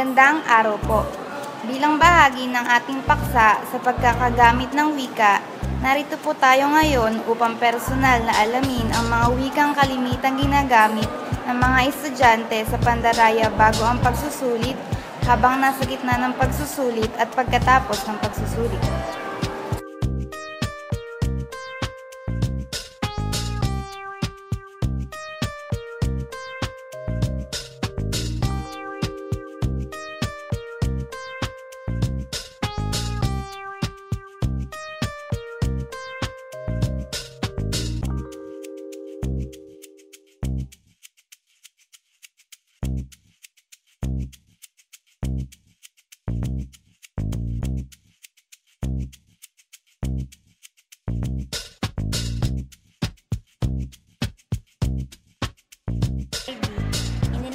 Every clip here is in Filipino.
Magandang araw po. Bilang bahagi ng ating paksa sa pagkakagamit ng wika, narito po tayo ngayon upang personal na alamin ang mga wikang kalimitang ginagamit ng mga estudyante sa pandaraya bago ang pagsusulit, habang nasa gitna ng pagsusulit at pagkatapos ng pagsusulit.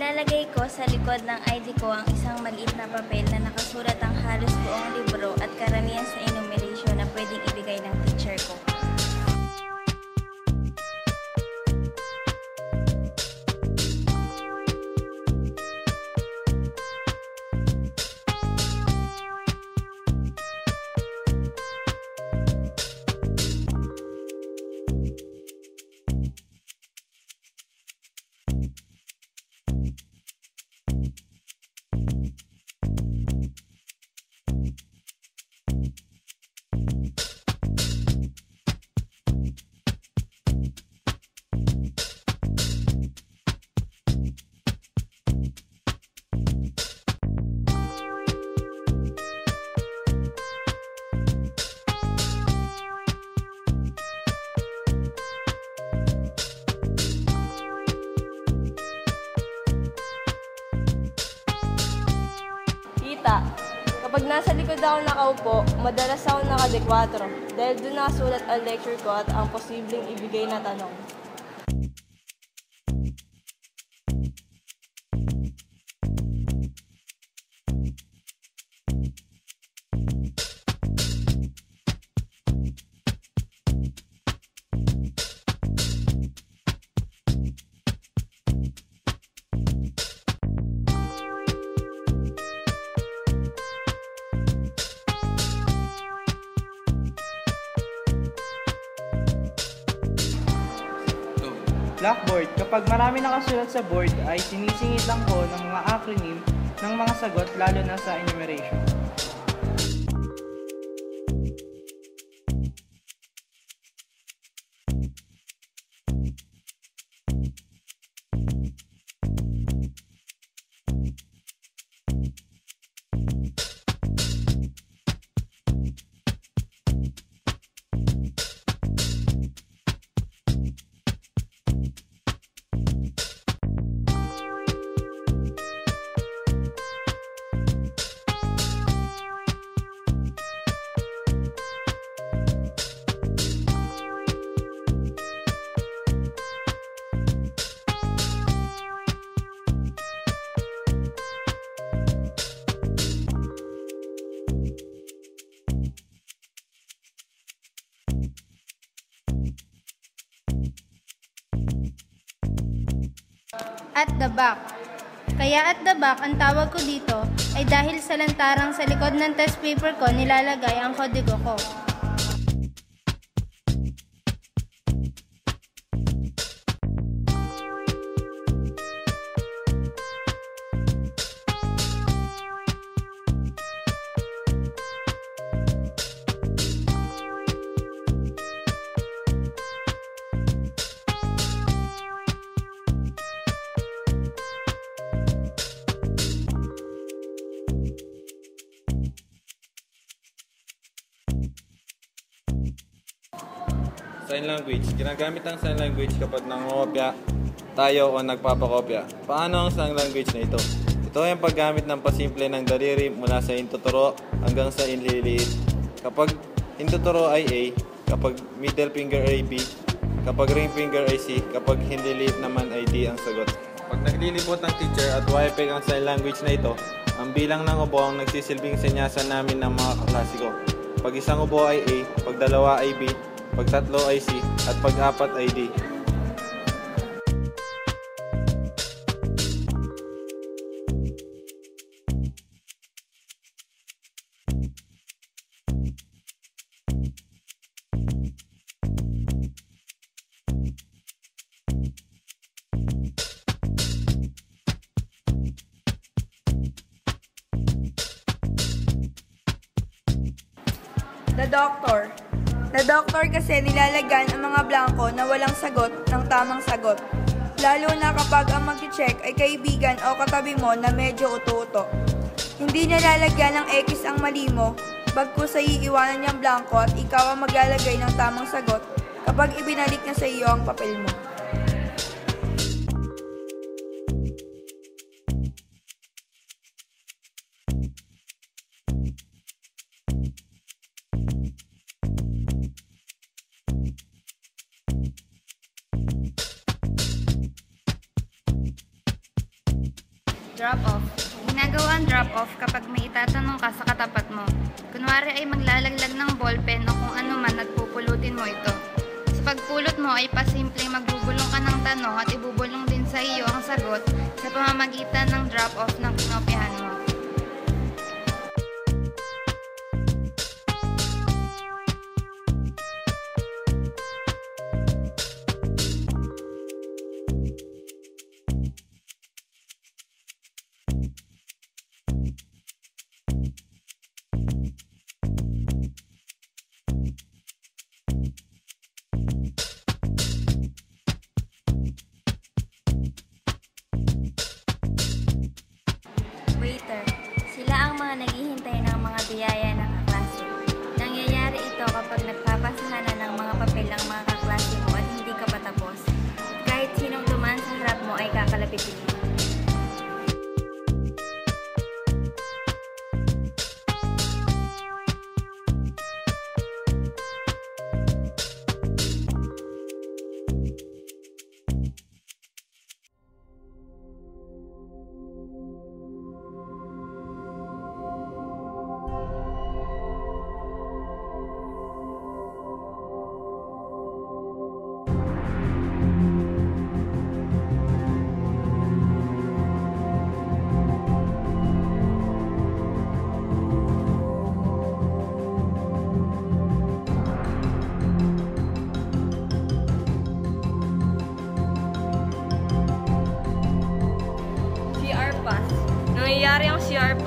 Inilalagay ko sa likod ng ID ko ang isang maliit na papel na nakasulat ang halos buong libro at karamihan sa enumeration na pwedeng ibigay ng teacher ko. Kapag nasa likod ako nakaupo, madalas ako nakadekwatro dahil doon nakasulat ang lecture ko at ang posibleng ibigay na tanong. Blackboard, kapag marami nakasulat sa board ay sinisingit lang ko ng mga acronym ng mga sagot lalo na sa enumeration. At the back. Kaya at the back, ang tawag ko dito ay dahil sa lantarang sa likod ng test paper ko nilalagay ang kodigo ko. Sign language. Ginagamit ang sign language kapag nangongopya tayo o nagpapakopya. Paano ang sign language na ito? Ito ay ang paggamit ng pasimple ng daliri mula sa intuturo hanggang sa inliliit. Kapag intuturo ay A, kapag middle finger ay B, kapag ring finger ay C, kapag hinliliit naman ay D ang sagot. Pag naglilibot ng teacher at YPEG ang sign language na ito, ang bilang ng upo ang nagsisilbing senyasan namin ng mga kaklasiko. Pag isang upo ay A, pag dalawa ay B, pag tatlo ay C, at pag apat ay D. kasi nilalagyan ang mga blanco na walang sagot ng tamang sagot. Lalo na kapag ang mag-check ay kaibigan o katabi mo na medyo uto-uto. Hindi niya lalagyan ng X ang mali mo, bagkus ay iiwanan niyang blanco at ikaw ang maglalagay ng tamang sagot kapag ibinalik niya sa iyo ang papel mo. Drop off. Ginagawa ang drop off kapag may itatanong ka sa katapat mo. Kunwari ay maglalaglag ng ballpen o kung ano man at mo ito. Sa pagpulot mo ay pasimpleng magbubulong ka ng tanong at ibubulong din sa iyo ang sagot sa pamamagitan ng drop off ng kinopyahan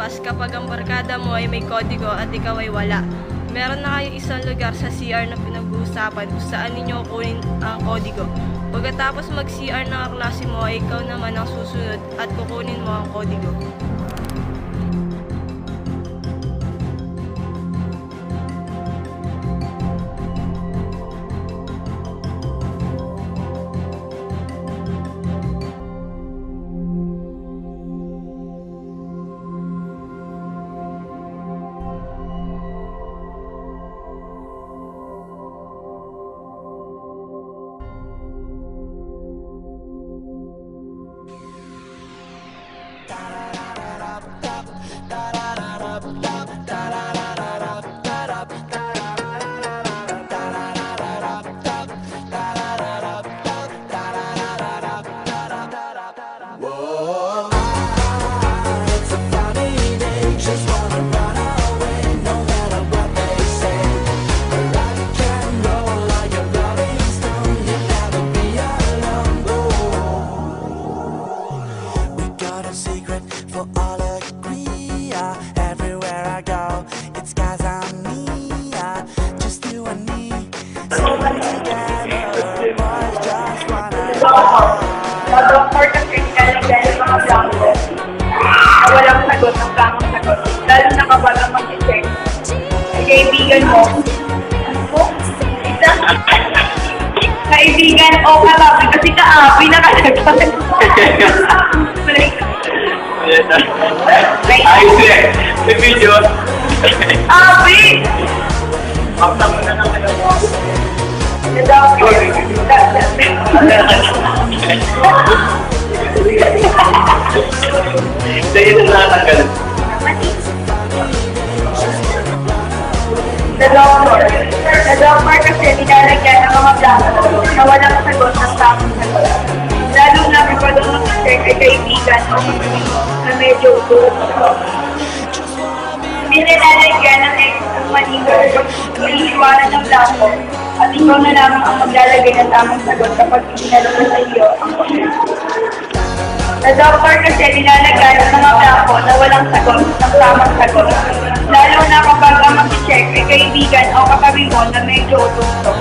Pass kapag ang barkada mo ay may kodigo at ikaw ay wala. Meron na kayong isang lugar sa CR na pinag-uusapan kung saan ninyo kunin ang kodigo. Pagkatapos mag-CR ng kaklase mo ay ikaw naman ang susunod at kukunin mo ang kodigo. Kaibigan mo. Ano. Kaibigan o katabi kasi kaabi na kalagay. Ayos eh. May video. Abi! The doctor. Dahil na natanggal. The doctor. The doctor kasi nilalagyan ng mga blanco na walang sagot ng tamang. Lalo na kapag ang mag-check ay kaibigan o na medyo uto. Hindi nilalagyan ng X ang maligo o iiwanan ng blanco at ikaw na lamang ang maglalagay ng tamang sagot kapag itinalo sa iyo ang. The doctor kasi nilalagyan ng mga blanco na walang sagot ng tamang sagot. Kaibigan o katabi mo na medyo utusto.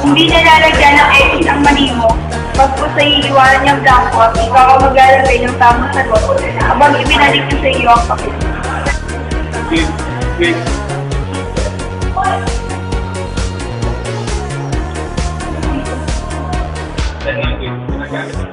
Hindi nalalagyan ng edit ang mali mo. Pag po sa iiwanan niyang blanco at ikaw ang maglalagay ng tamang sagot habang ibinalik niya sa iyo ang papel. Wait, wait. Language, ginagamit ng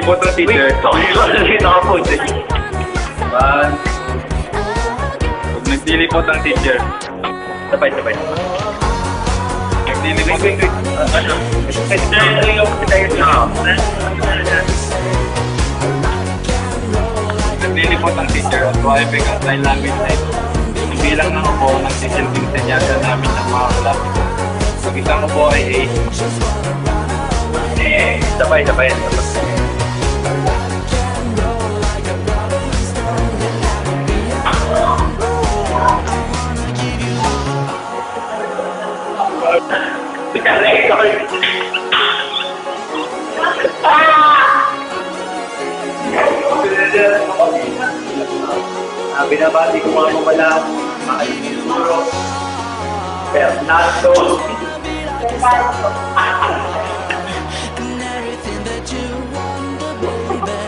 Naglilipot ang teacher, sorry ko na rin ako po. One. Pag naglilipot ang teacher, sabay, sabay. Naglilipot ang teacher, ano? Naglilipot ang teacher at wifi ang sign language na ito. Ang bilang ng upo ng sisilbing senyasa namin ng mga ko. Pag isang upo ay A, eh, sabay, sabay, sabay. Ah, binabati ko mga mamala, mga inuro, Fernando,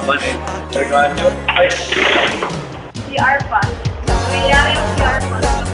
Mane, Regaño, ay, Si Arpa. Yung si Arpa.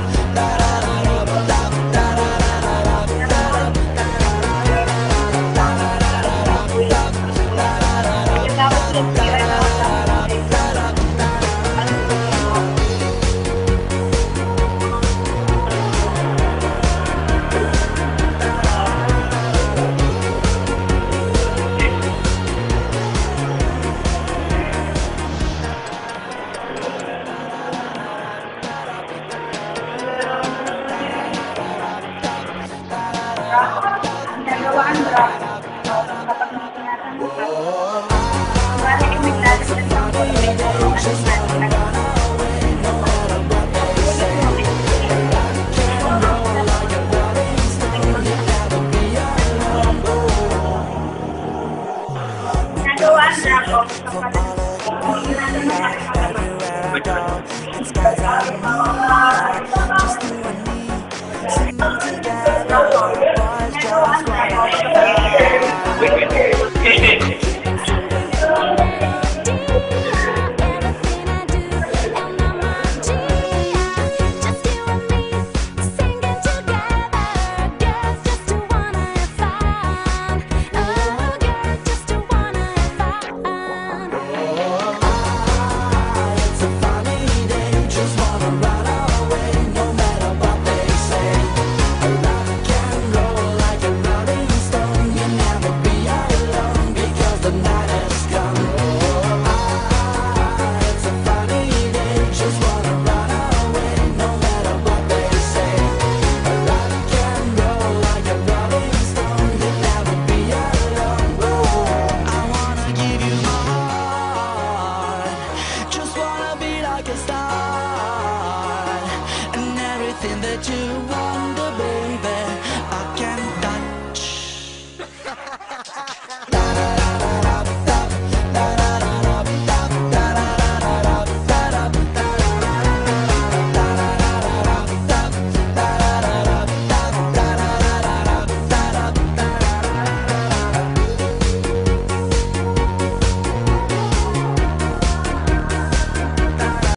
Nagawa ang that you wonder